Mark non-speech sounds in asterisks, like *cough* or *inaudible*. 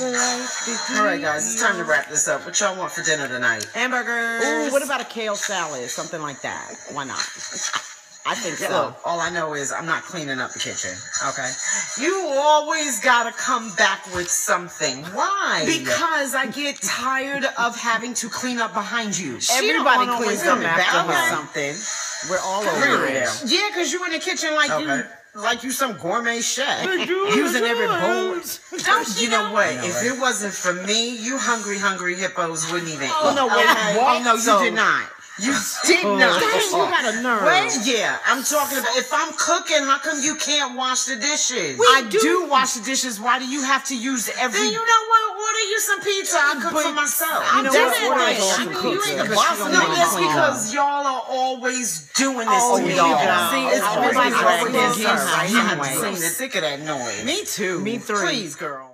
All right, guys, it's time to wrap this up. What y'all want for dinner tonight? Hamburgers. Ooh, what about a kale salad? Something like that. Why not? I think so. Look, all I know is I'm not cleaning up the kitchen. Okay. You always gotta come back with something. Why? Because I get tired of having to clean up behind you. She Everybody cleans always up come after back. her Okay. something. We're all over Really? it. Yeah, cause you in the kitchen like Okay. you like you some gourmet chef. *laughs* Using every bowl. *laughs* Don't you know what? If it wasn't for me, you hungry, hungry hippos wouldn't even Oh, eat. no, wait, Okay? what? No, you So- did not. You oh, did Oh, not. Oh, dang, you got a nerve. Wait, yeah, I'm talking about if I'm cooking, how come you can't wash the dishes? I do. wash the dishes. Why do you have to use every? Then you know what? Order you some pizza. I cook for myself. You know That's what? Order right. us I some mean, you pizza. ain't the boss. you don't No, that's because oh. y'all are always doing this Oh, to me. y'all. See, it's Oh, everybody's everybody's always dragging this. her, right? I'm Anyway. sick of that noise. Me too. Me three. Please, girl.